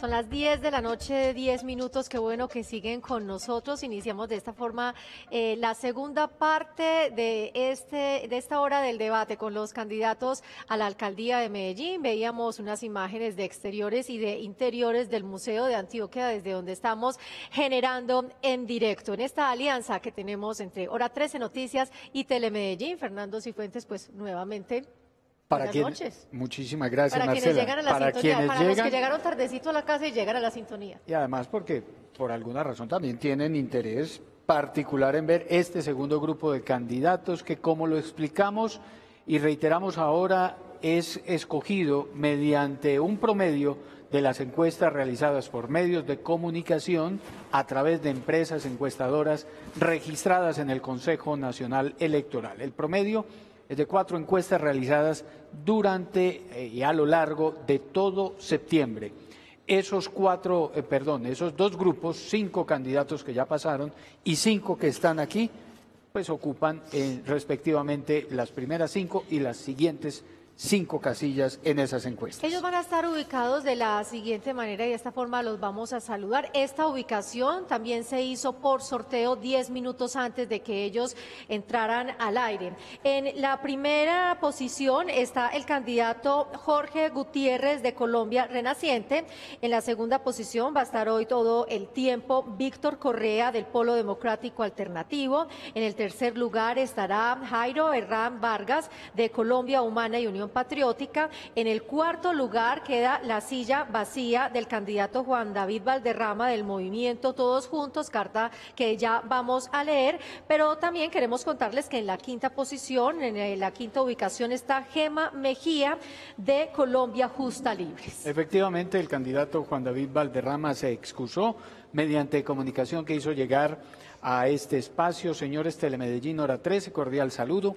Son las 10 de la noche, 10 minutos. Qué bueno que siguen con nosotros. Iniciamos de esta forma eh, la segunda parte de, este, de esta hora del debate con los candidatos a la alcaldía de Medellín. Veíamos unas imágenes de exteriores y de interiores del Museo de Antioquia, desde donde estamos generando en directo en esta alianza que tenemos entre Hora 13 Noticias y Telemedellín. Fernando Cifuentes, pues nuevamente para Buenas quien- noches. Muchísimas gracias, para quienes llegan a la para sintonía, quienes para los que llegan llegaron tardecito a la casa y llegan a la sintonía. y además porque por alguna razón también tienen interés particular en ver este segundo grupo de candidatos que como lo explicamos y reiteramos ahora es escogido mediante un promedio de las encuestas realizadas por medios de comunicación a través de empresas encuestadoras registradas en el Consejo Nacional Electoral. El promedio de cuatro encuestas realizadas durante eh, y a lo largo de todo septiembre. Esos cuatro, eh, perdón, esos dos grupos, cinco candidatos que ya pasaron y cinco que están aquí, pues ocupan eh, respectivamente las primeras cinco y las siguientes cinco casillas en esas encuestas. Ellos van a estar ubicados de la siguiente manera y de esta forma los vamos a saludar. Esta ubicación también se hizo por sorteo 10 minutos antes de que ellos entraran al aire. En la primera posición está el candidato Jorge Gutiérrez de Colombia Renaciente. En la segunda posición va a estar hoy todo el tiempo Víctor Correa del Polo Democrático Alternativo. En el tercer lugar estará Jairo Herrán Vargas de Colombia Humana y Unión Patriótica. En el cuarto lugar queda la silla vacía del candidato Juan David Valderrama del movimiento Todos Juntos, carta que ya vamos a leer, pero también queremos contarles que en la quinta posición, en eh, la quinta ubicación está Gema Mejía de Colombia Justa Libres. Efectivamente, el candidato Juan David Valderrama se excusó mediante comunicación que hizo llegar a este espacio. Señores Telemedellín, hora 13, cordial saludo.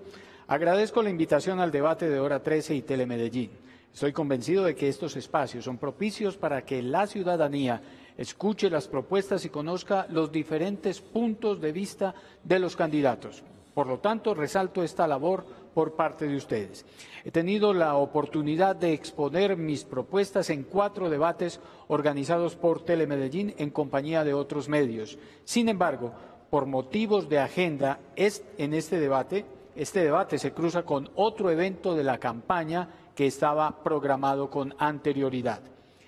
Agradezco la invitación al debate de hora 13 y Telemedellín. Estoy convencido de que estos espacios son propicios para que la ciudadanía escuche las propuestas y conozca los diferentes puntos de vista de los candidatos. Por lo tanto, resalto esta labor por parte de ustedes. He tenido la oportunidad de exponer mis propuestas en cuatro debates organizados por Telemedellín en compañía de otros medios. Sin embargo, por motivos de agenda, en este debate, este debate se cruza con otro evento de la campaña que estaba programado con anterioridad.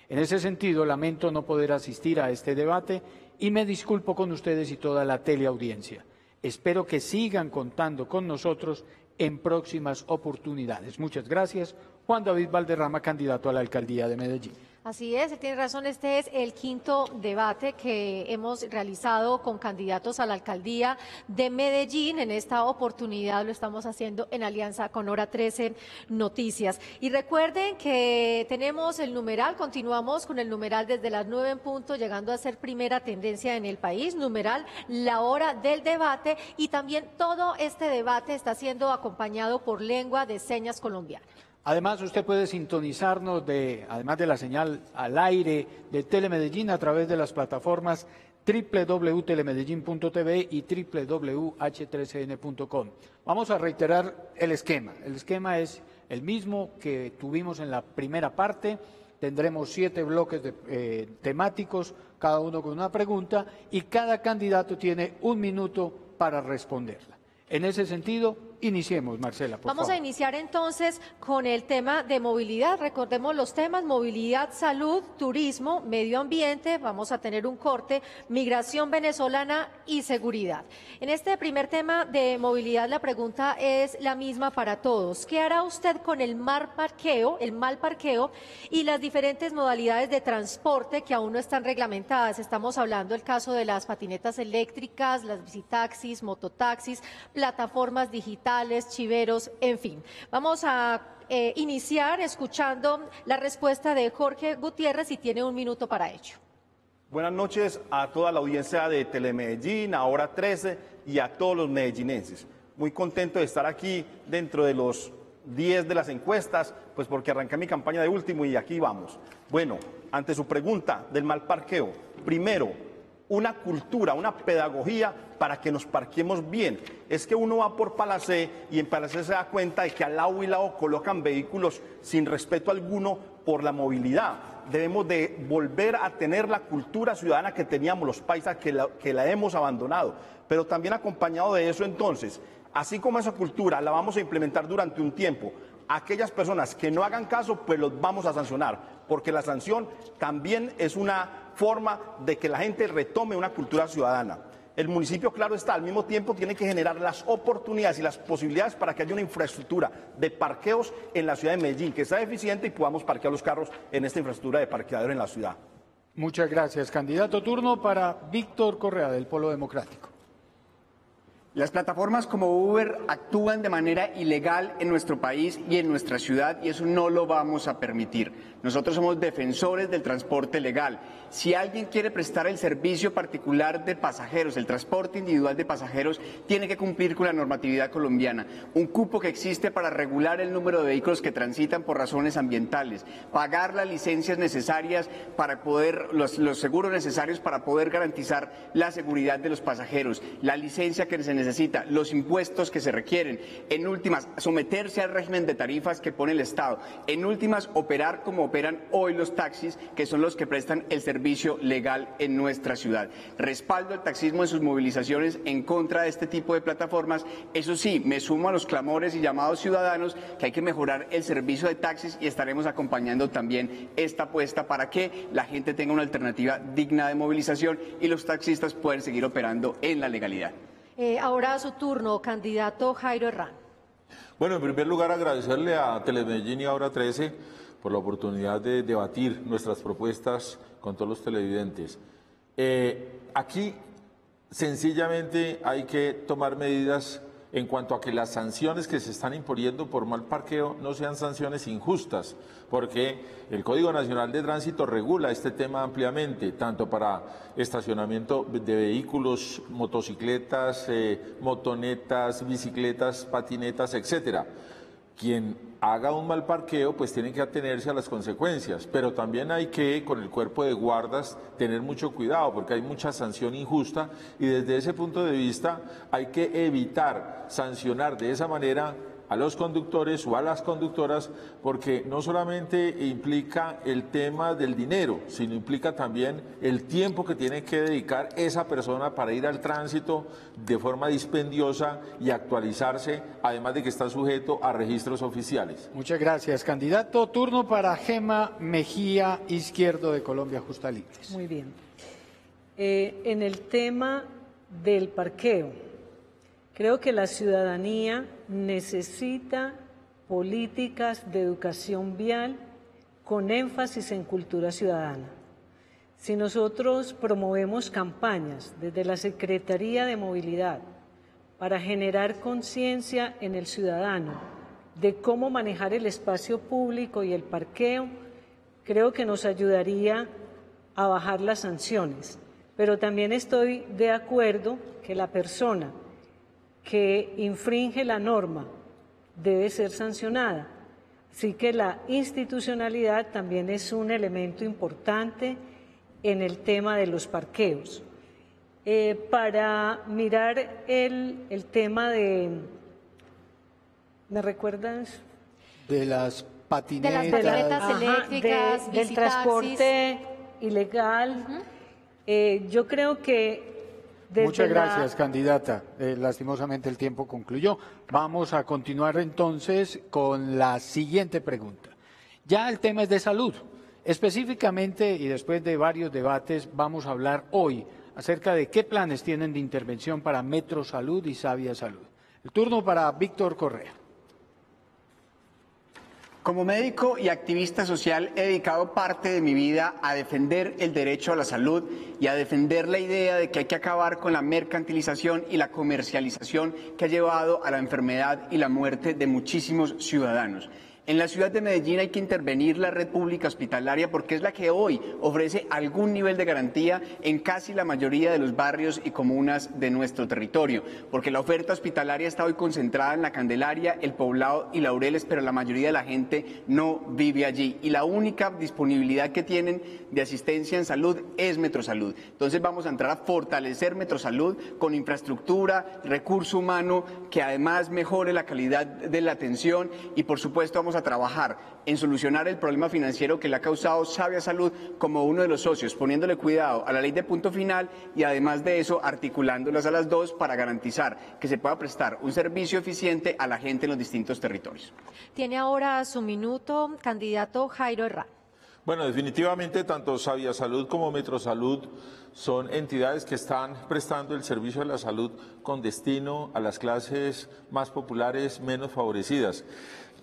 En ese sentido, lamento no poder asistir a este debate y me disculpo con ustedes y toda la teleaudiencia. Espero que sigan contando con nosotros en próximas oportunidades. Muchas gracias. Juan David Valderrama, candidato a la alcaldía de Medellín. Así es, tiene razón. Este es el quinto debate que hemos realizado con candidatos a la alcaldía de Medellín. En esta oportunidad lo estamos haciendo en alianza con Hora 13 Noticias. Y recuerden que tenemos el numeral, continuamos con el numeral desde las nueve en punto, llegando a ser primera tendencia en el país. Numeral, la hora del debate. Y también todo este debate está siendo acompañado por lengua de señas colombiana. Además, usted puede sintonizarnos, de, además de la señal al aire de Telemedellín, a través de las plataformas www.telemedellín.tv y www.h3n.com. Vamos a reiterar el esquema. El esquema es el mismo que tuvimos en la primera parte. Tendremos siete bloques de, eh, temáticos, cada uno con una pregunta, y cada candidato tiene un minuto para responderla. En ese sentido, iniciemos, Marcela, por Vamos favor. a iniciar entonces con el tema de movilidad. Recordemos los temas, movilidad, salud, turismo, medio ambiente, vamos a tener un corte, migración venezolana y seguridad. En este primer tema de movilidad la pregunta es la misma para todos. ¿Qué hará usted con el mal parqueo, el mal parqueo y las diferentes modalidades de transporte que aún no están reglamentadas? Estamos hablando del caso de las patinetas eléctricas, las bicitaxis, mototaxis, plataformas digitales, chiveros, en fin. Vamos a eh, iniciar escuchando la respuesta de Jorge Gutiérrez y tiene un minuto para ello. Buenas noches a toda la audiencia de Telemedellín, a Hora 13 y a todos los medellinenses. Muy contento de estar aquí dentro de los 10 de las encuestas, pues porque arranqué mi campaña de último y aquí vamos. Bueno, ante su pregunta del mal parqueo, primero, una cultura, una pedagogía para que nos parquemos bien. Es que uno va por Palacé y en Palacé se da cuenta de que al lado y lado colocan vehículos sin respeto alguno por la movilidad. Debemos de volver a tener la cultura ciudadana que teníamos los paisas, que la, que la hemos abandonado. Pero también acompañado de eso entonces, así como esa cultura la vamos a implementar durante un tiempo, aquellas personas que no hagan caso, pues los vamos a sancionar, porque la sanción también es una forma de que la gente retome una cultura ciudadana. El municipio, claro está, al mismo tiempo tiene que generar las oportunidades y las posibilidades para que haya una infraestructura de parqueos en la ciudad de Medellín que sea eficiente y podamos parquear los carros en esta infraestructura de parqueadero en la ciudad. Muchas gracias. Candidato turno para Víctor Correa del Polo Democrático. Las plataformas como Uber actúan de manera ilegal en nuestro país y en nuestra ciudad y eso no lo vamos a permitir. Nosotros somos defensores del transporte legal. Si alguien quiere prestar el servicio particular de pasajeros, el transporte individual de pasajeros, tiene que cumplir con la normatividad colombiana. Un cupo que existe para regular el número de vehículos que transitan por razones ambientales, pagar las licencias necesarias para poder, los, los seguros necesarios para poder garantizar la seguridad de los pasajeros, la licencia que se necesita, los impuestos que se requieren, en últimas, someterse al régimen de tarifas que pone el Estado, en últimas, operar como operan hoy los taxis, que son los que prestan el servicio legal en nuestra ciudad. Respaldo al taxismo en sus movilizaciones en contra de este tipo de plataformas. Eso sí, me sumo a los clamores y llamados ciudadanos que hay que mejorar el servicio de taxis y estaremos acompañando también esta apuesta para que la gente tenga una alternativa digna de movilización y los taxistas puedan seguir operando en la legalidad. Eh, ahora a su turno, candidato Jairo Herrán. Bueno, en primer lugar agradecerle a Telemedellín y Ahora 13 por la oportunidad de debatir nuestras propuestas con todos los televidentes. Eh, aquí sencillamente hay que tomar medidas en cuanto a que las sanciones que se están imponiendo por mal parqueo no sean sanciones injustas, porque el Código Nacional de Tránsito regula este tema ampliamente, tanto para estacionamiento de vehículos, motocicletas, eh, motonetas, bicicletas, patinetas, etcétera. Quien haga un mal parqueo, pues tiene que atenerse a las consecuencias. Pero también hay que, con el cuerpo de guardas, tener mucho cuidado, porque hay mucha sanción injusta y desde ese punto de vista hay que evitar sancionar de esa manera a los conductores o a las conductoras, porque no solamente implica el tema del dinero, sino implica también el tiempo que tiene que dedicar esa persona para ir al tránsito de forma dispendiosa y actualizarse, además de que está sujeto a registros oficiales. Muchas gracias, candidato. Turno para Gema Mejía, izquierdo de Colombia Justa Libres. Muy bien. Eh, en el tema del parqueo, creo que la ciudadanía necesita políticas de educación vial con énfasis en cultura ciudadana. Si nosotros promovemos campañas desde la Secretaría de Movilidad para generar conciencia en el ciudadano de cómo manejar el espacio público y el parqueo, creo que nos ayudaría a bajar las sanciones. Pero también estoy de acuerdo que la persona que infringe la norma debe ser sancionada. Así que la institucionalidad también es un elemento importante en el tema de los parqueos. Eh, para mirar el, el, tema de... ¿Me recuerdas? De las patinetas. De las patinetas eléctricas, de, del transporte ilegal. Uh -huh. eh, yo creo que desde Muchas gracias, la... candidata. Eh, lastimosamente el tiempo concluyó. Vamos a continuar entonces con la siguiente pregunta. Ya el tema es de salud. Específicamente, y después de varios debates, vamos a hablar hoy acerca de qué planes tienen de intervención para Metro Salud y Sabia Salud. El turno para Víctor Correa. Como médico y activista social he dedicado parte de mi vida a defender el derecho a la salud y a defender la idea de que hay que acabar con la mercantilización y la comercialización que ha llevado a la enfermedad y la muerte de muchísimos ciudadanos. En la ciudad de Medellín hay que intervenir la red pública hospitalaria porque es la que hoy ofrece algún nivel de garantía en casi la mayoría de los barrios y comunas de nuestro territorio, porque la oferta hospitalaria está hoy concentrada en la Candelaria, el Poblado y Laureles, pero la mayoría de la gente no vive allí y la única disponibilidad que tienen de asistencia en salud es Metrosalud. Entonces vamos a entrar a fortalecer Metrosalud con infraestructura, recurso humano que además mejore la calidad de la atención y por supuesto vamos a trabajar en solucionar el problema financiero que le ha causado Sabia Salud como uno de los socios, poniéndole cuidado a la ley de punto final y además de eso articulándolas a las dos para garantizar que se pueda prestar un servicio eficiente a la gente en los distintos territorios. Tiene ahora su minuto, candidato Jairo Herrán. Bueno, definitivamente tanto Sabia Salud como Metrosalud son entidades que están prestando el servicio de la salud con destino a las clases más populares, menos favorecidas.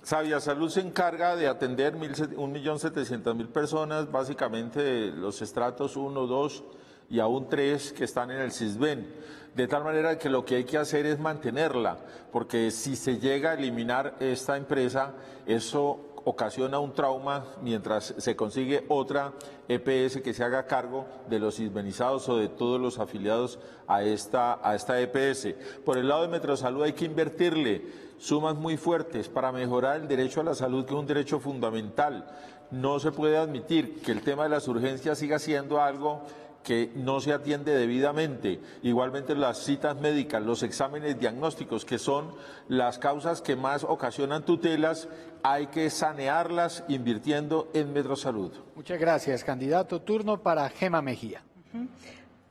Sabia Salud se encarga de atender 1.700.000 personas, básicamente de los estratos 1, 2 y aún 3 que están en el CISBEN. De tal manera que lo que hay que hacer es mantenerla, porque si se llega a eliminar esta empresa, eso ocasiona un trauma mientras se consigue otra EPS que se haga cargo de los isbenizados o de todos los afiliados a esta, a esta EPS. Por el lado de Metrosalud hay que invertirle sumas muy fuertes para mejorar el derecho a la salud, que es un derecho fundamental. No se puede admitir que el tema de las urgencias siga siendo algo que no se atiende debidamente. Igualmente las citas médicas, los exámenes diagnósticos, que son las causas que más ocasionan tutelas, hay que sanearlas invirtiendo en Metrosalud. Muchas gracias, candidato. Turno para Gema Mejía.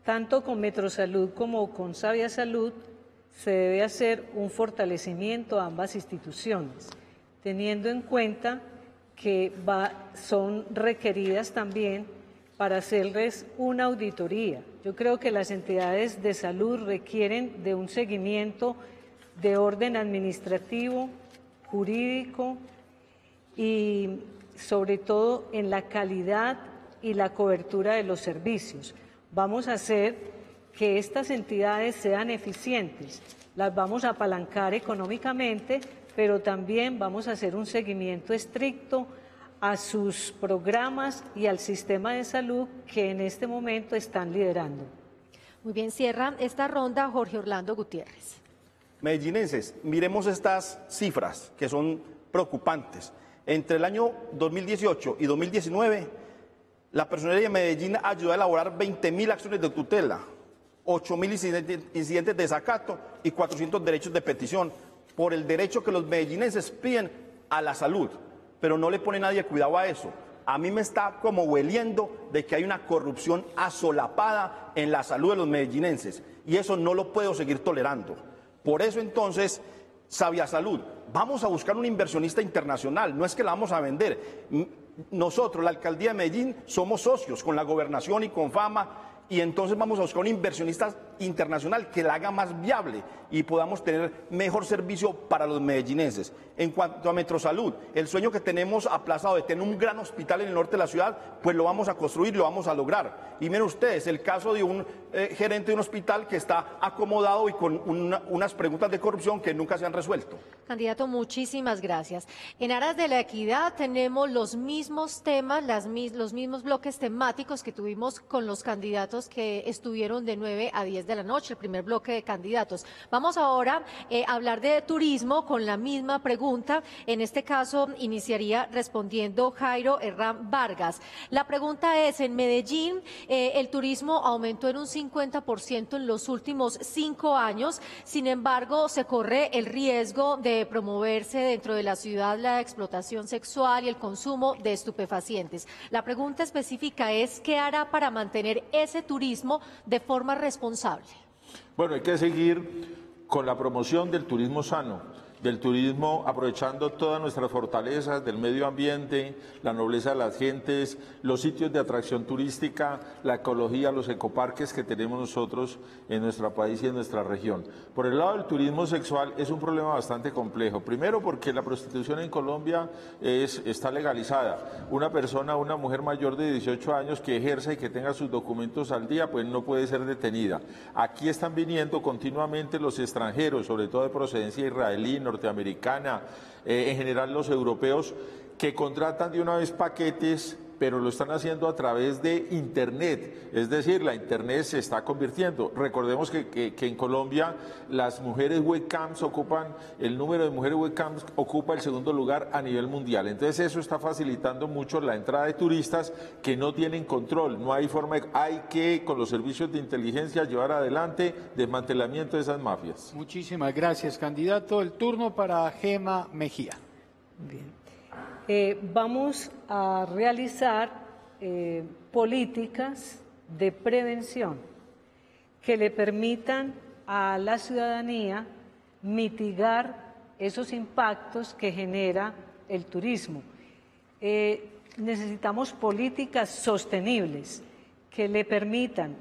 Tanto con Metrosalud como con Sabia Salud se debe hacer un fortalecimiento a ambas instituciones, teniendo en cuenta que son requeridas también para hacerles una auditoría. Yo creo que las entidades de salud requieren de un seguimiento de orden administrativo, jurídico y sobre todo en la calidad y la cobertura de los servicios. Vamos a hacer que estas entidades sean eficientes, las vamos a apalancar económicamente, pero también vamos a hacer un seguimiento estricto a sus programas y al sistema de salud que en este momento están liderando. Muy bien, cierra esta ronda Jorge Orlando Gutiérrez. Medellinenses, miremos estas cifras que son preocupantes. Entre el año 2018 y 2019, la personería de Medellín ayudó a elaborar 20.000 acciones de tutela, 8.000 incidentes de desacato y 400 derechos de petición por el derecho que los medellinenses piden a la salud pero no le pone nadie cuidado a eso. A mí me está como hueliendo de que hay una corrupción asolapada en la salud de los medellinenses y eso no lo puedo seguir tolerando. Por eso entonces, Sabia Salud, vamos a buscar un inversionista internacional, no es que la vamos a vender. Nosotros, la alcaldía de Medellín, somos socios con la gobernación y con fama y entonces vamos a buscar un inversionista internacional que la haga más viable y podamos tener mejor servicio para los medellinenses. En cuanto a Metrosalud, el sueño que tenemos aplazado de tener un gran hospital en el norte de la ciudad, pues lo vamos a construir, lo vamos a lograr. Y miren ustedes, el caso de un eh, gerente de un hospital que está acomodado y con unas preguntas de corrupción que nunca se han resuelto. Candidato, muchísimas gracias. En aras de la equidad tenemos los mismos temas, los mismos bloques temáticos que tuvimos con los candidatos que estuvieron de 9 a 10 de la noche, el primer bloque de candidatos. Vamos ahora eh, a hablar de turismo con la misma pregunta. En este caso, iniciaría respondiendo Jairo Herrán Vargas. La pregunta es, en Medellín eh, el turismo aumentó en un 50% en los últimos cinco años. Sin embargo, se corre el riesgo de promoverse dentro de la ciudad la explotación sexual y el consumo de estupefacientes. La pregunta específica es, ¿qué hará para mantener ese turismo de forma responsable? Bueno, hay que seguir con la promoción del turismo sano del turismo, aprovechando todas nuestras fortalezas del medio ambiente, la nobleza de las gentes, los sitios de atracción turística, la ecología, los ecoparques que tenemos nosotros en nuestro país y en nuestra región. Por el lado del turismo sexual es un problema bastante complejo. Primero porque la prostitución en Colombia es, está legalizada. Una persona, una mujer mayor de 18 años que ejerza y que tenga sus documentos al día, pues no puede ser detenida. Aquí están viniendo continuamente los extranjeros, sobre todo de procedencia israelí, norteamericana, eh, en general los europeos, que contratan de una vez paquetes pero lo están haciendo a través de Internet. Es decir, la Internet se está convirtiendo. Recordemos que, en Colombia las mujeres webcams ocupan, el número de mujeres webcams ocupa el segundo lugar a nivel mundial. Entonces eso está facilitando mucho la entrada de turistas que no tienen control. No hay forma, hay que con los servicios de inteligencia llevar adelante desmantelamiento de esas mafias. Muchísimas gracias, candidato. El turno para Gema Mejía. Bien. Eh, vamos a realizar eh, políticas de prevención que le permitan a la ciudadanía mitigar esos impactos que genera el turismo. Eh, necesitamos políticas sostenibles que le permitan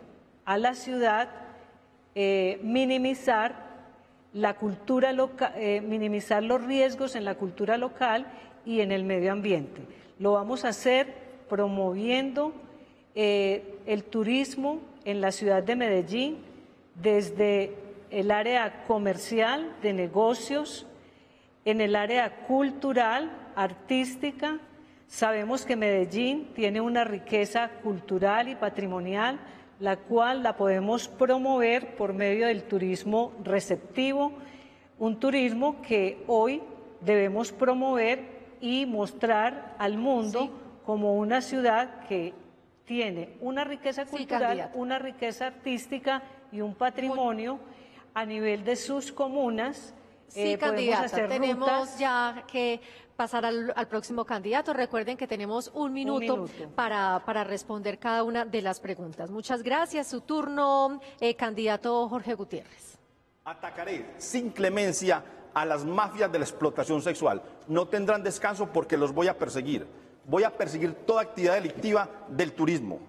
a la ciudad minimizar la cultura minimizar los riesgos en la cultura local y en el medio ambiente. Lo vamos a hacer promoviendo eh, el turismo en la ciudad de Medellín desde el área comercial, de negocios, en el área cultural, artística. Sabemos que Medellín tiene una riqueza cultural y patrimonial, la cual la podemos promover por medio del turismo receptivo, un turismo que hoy debemos promover y mostrar al mundo como una ciudad que tiene una riqueza cultural, una riqueza artística y un patrimonio a nivel de sus comunas. Sí, eh, candidata, tenemos ya que pasar al, próximo candidato. Recuerden que tenemos un minuto, Para, para, responder cada una de las preguntas. Muchas gracias. Su turno, eh, candidato Jorge Gutiérrez. Atacaré sin clemencia a las mafias de la explotación sexual. No tendrán descanso porque los voy a perseguir. Voy a perseguir toda actividad delictiva del turismo.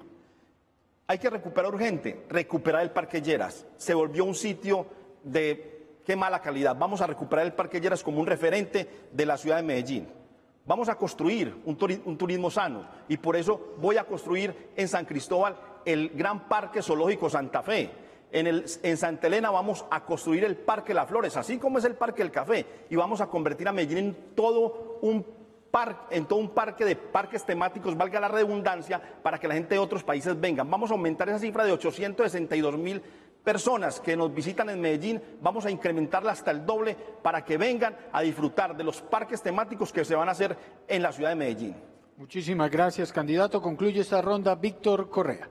Hay que recuperar urgente, recuperar el Parque Lleras. Se volvió un sitio de qué mala calidad. Vamos a recuperar el Parque Lleras como un referente de la ciudad de Medellín. Vamos a construir un, un, turismo sano y por eso voy a construir en San Cristóbal el gran parque zoológico Santa Fe en, el, en, Santa Elena vamos a construir el Parque Las Flores, así como es el Parque del Café, y vamos a convertir a Medellín en todo un parque, en todo un parque de parques temáticos, valga la redundancia, para que la gente de otros países vengan. Vamos a aumentar esa cifra de 862 mil personas que nos visitan en Medellín, vamos a incrementarla hasta el doble para que vengan a disfrutar de los parques temáticos que se van a hacer en la ciudad de Medellín. Muchísimas gracias, candidato. Concluye esta ronda Víctor Correa.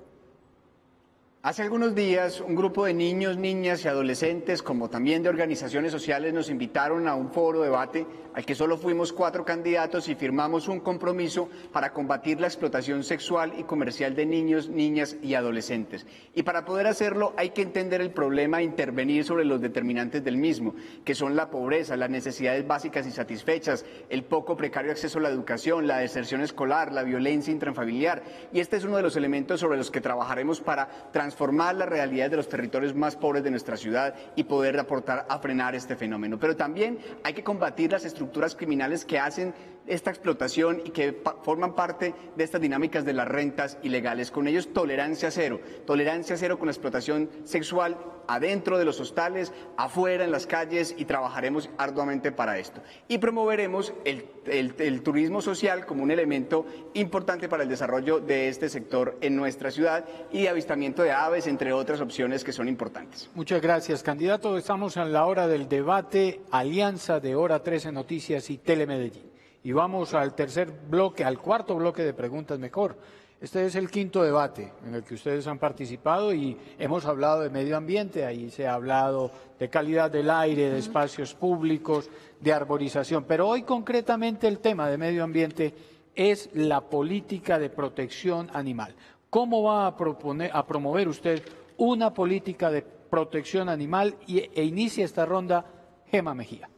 Hace algunos días un grupo de niños, niñas y adolescentes, como también de organizaciones sociales, nos invitaron a un foro debate al que solo fuimos cuatro candidatos y firmamos un compromiso para combatir la explotación sexual y comercial de niños, niñas y adolescentes. Y para poder hacerlo hay que entender el problema e intervenir sobre los determinantes del mismo, que son la pobreza, las necesidades básicas insatisfechas, el poco precario acceso a la educación, la deserción escolar, la violencia intrafamiliar. Y este es uno de los elementos sobre los que trabajaremos para transformar la realidad de los territorios más pobres de nuestra ciudad y poder aportar a frenar este fenómeno. Pero también hay que combatir las estructuras criminales que hacen esta explotación y que forman parte de estas dinámicas de las rentas ilegales. Con ellos tolerancia cero, tolerancia cero con la explotación sexual adentro de los hostales, afuera en las calles y trabajaremos arduamente para esto. Y promoveremos el, turismo social como un elemento importante para el desarrollo de este sector en nuestra ciudad y avistamiento de aves, entre otras opciones que son importantes. Muchas gracias, candidato. Estamos en la hora del debate Alianza de Hora 13 Noticias y Telemedellín. Y vamos al tercer bloque, al cuarto bloque de preguntas mejor. Este es el quinto debate en el que ustedes han participado y hemos hablado de medio ambiente, ahí se ha hablado de calidad del aire, de espacios públicos, de arborización, pero hoy concretamente el tema de medio ambiente es la política de protección animal. ¿Cómo va a, proponer, a promover usted una política de protección animal e inicia esta ronda Gema Mejía?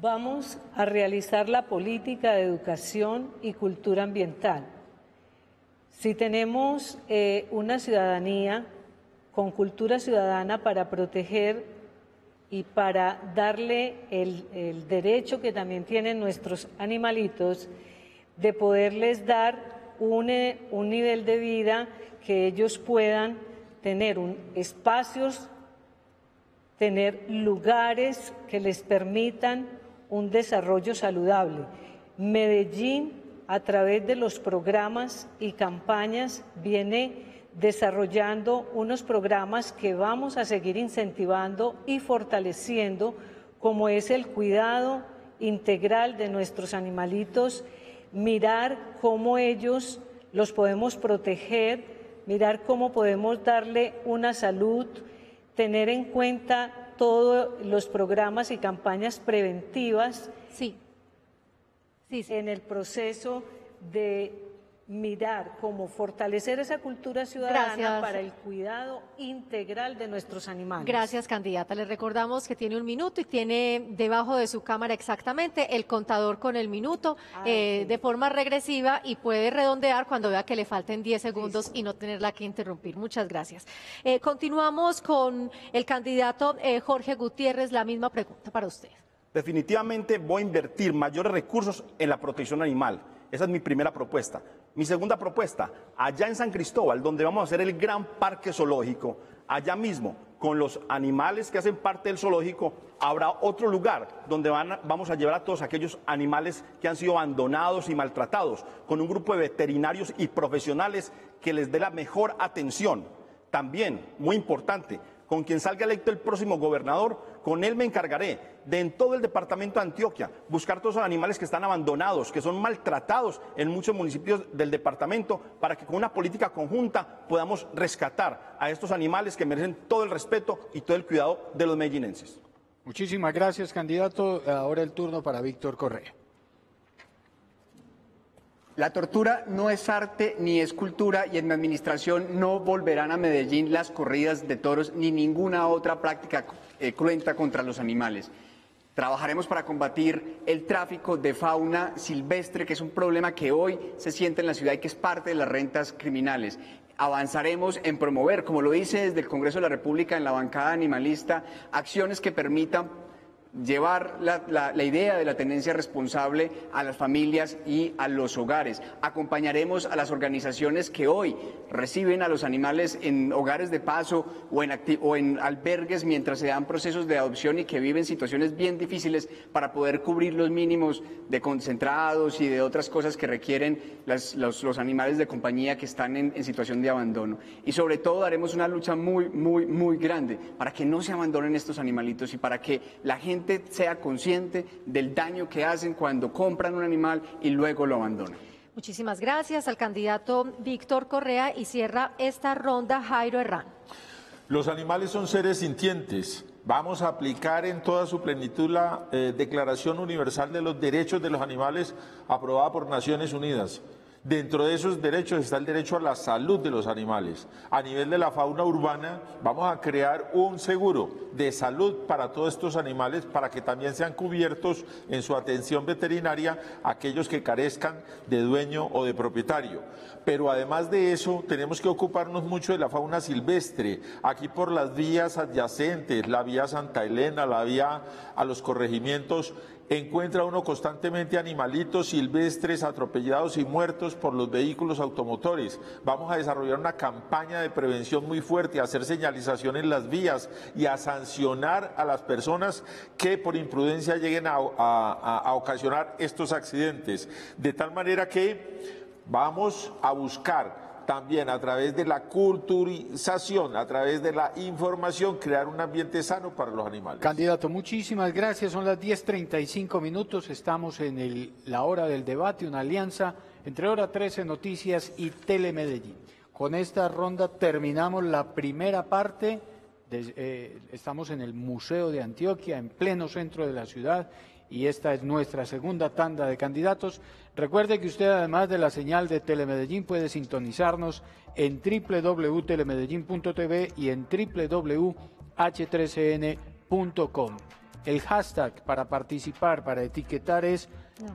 Vamos a realizar la política de educación y cultura ambiental. Si tenemos eh, una ciudadanía con cultura ciudadana para proteger y para darle el, derecho que también tienen nuestros animalitos de poderles dar un, eh, un nivel de vida que ellos puedan tener un, espacios tener lugares que les permitan un desarrollo saludable. Medellín, a través de los programas y campañas, viene desarrollando unos programas que vamos a seguir incentivando y fortaleciendo, como es el cuidado integral de nuestros animalitos, mirar cómo ellos los podemos proteger, mirar cómo podemos darle una salud, tener en cuenta todos los programas y campañas preventivas sí. Sí, en el proceso de mirar cómo fortalecer esa cultura ciudadana para el cuidado integral de nuestros animales. Gracias, candidata. Le recordamos que tiene un minuto y tiene debajo de su cámara exactamente el contador con el minuto eh, de forma regresiva y puede redondear cuando vea que le falten 10 segundos y no tenerla que interrumpir. Muchas gracias. Eh, continuamos con el candidato eh, Jorge Gutiérrez. La misma pregunta para usted. Definitivamente voy a invertir mayores recursos en la protección animal. Esa es mi primera propuesta. Mi segunda propuesta, allá en San Cristóbal, donde vamos a hacer el gran parque zoológico, allá mismo, con los animales que hacen parte del zoológico, habrá otro lugar donde vamos a llevar a todos aquellos animales que han sido abandonados y maltratados, con un grupo de veterinarios y profesionales que les dé la mejor atención. También, muy importante, con quien salga electo el próximo gobernador, con él me encargaré de en todo el departamento de Antioquia buscar todos los animales que están abandonados, que son maltratados en muchos municipios del departamento, para que con una política conjunta podamos rescatar a estos animales que merecen todo el respeto y todo el cuidado de los medellinenses. Muchísimas gracias, candidato. Ahora el turno para Víctor Correa. La tortura no es arte ni es cultura y en mi administración no volverán a Medellín las corridas de toros ni ninguna otra práctica eh, cruenta contra los animales. Trabajaremos para combatir el tráfico de fauna silvestre, que es un problema que hoy se siente en la ciudad y que es parte de las rentas criminales. Avanzaremos en promover, como lo dice desde el Congreso de la República en la bancada animalista, acciones que permitan llevar la, idea de la tenencia responsable a las familias y a los hogares. Acompañaremos a las organizaciones que hoy reciben a los animales en hogares de paso o en, o en albergues mientras se dan procesos de adopción y que viven situaciones bien difíciles para poder cubrir los mínimos de concentrados y de otras cosas que requieren los, animales de compañía que están en, en situación de abandono. Y sobre todo haremos una lucha muy, muy, muy grande para que no se abandonen estos animalitos y para que la gente sea consciente del daño que hacen cuando compran un animal y luego lo abandonan. Muchísimas gracias al candidato Víctor Correa y cierra esta ronda Jairo Herrán. Los animales son seres sintientes. Vamos a aplicar en toda su plenitud la eh, Declaración Universal de los Derechos de los Animales aprobada por Naciones Unidas. Dentro de esos derechos está el derecho a la salud de los animales. A nivel de la fauna urbana vamos a crear un seguro de salud para todos estos animales para que también sean cubiertos en su atención veterinaria aquellos que carezcan de dueño o de propietario. Pero además de eso tenemos que ocuparnos mucho de la fauna silvestre. Aquí por las vías adyacentes, la vía Santa Elena, la vía a los corregimientos, encuentra uno constantemente animalitos silvestres atropellados y muertos por los vehículos automotores. Vamos a desarrollar una campaña de prevención muy fuerte, a hacer señalización en las vías y a sancionar a las personas que por imprudencia lleguen a, a ocasionar estos accidentes. De tal manera que vamos a buscar también a través de la culturización, a través de la información, crear un ambiente sano para los animales. Candidato, muchísimas gracias. Son las 10.35 minutos. Estamos en la hora del debate, una alianza entre Hora 13 Noticias y Telemedellín. Con esta ronda terminamos la primera parte. Eh, estamos en el Museo de Antioquia, en pleno centro de la ciudad, y esta es nuestra segunda tanda de candidatos. Recuerde que usted, además de la señal de Telemedellín, puede sintonizarnos en www.telemedellín.tv y en www.h3cn.com. El hashtag para participar, para etiquetar es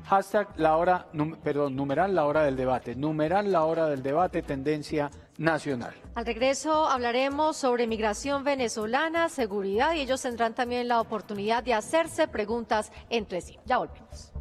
hashtag la hora, perdón, numeral la hora del debate, numeral la hora del debate, tendencia nacional. Al regreso hablaremos sobre migración venezolana, seguridad y ellos tendrán también la oportunidad de hacerse preguntas entre sí. Ya volvemos.